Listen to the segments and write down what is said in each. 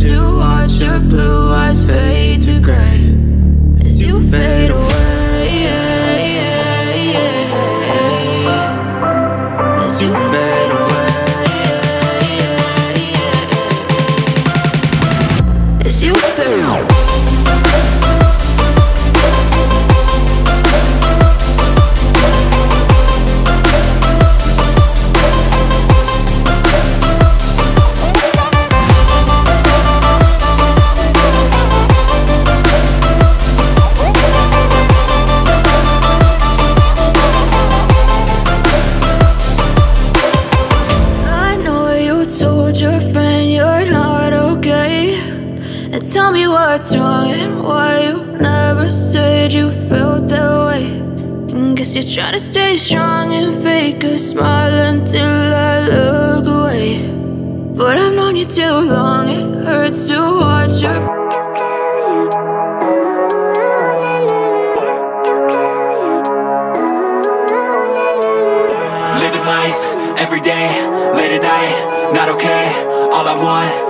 to watch your blue eyes fade to gray. As you fade away to try to stay strong and fake a smile until I look away. But I've known you too long, it hurts to watch your Living life, every day, late at night, not okay All I want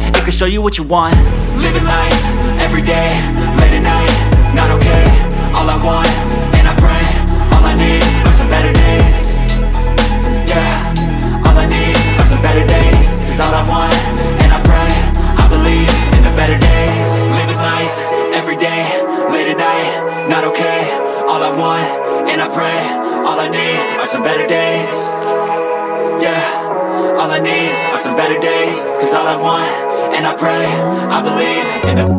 it can show you what you want. Living life, everyday, late at night Not okay, all I want, I believe in the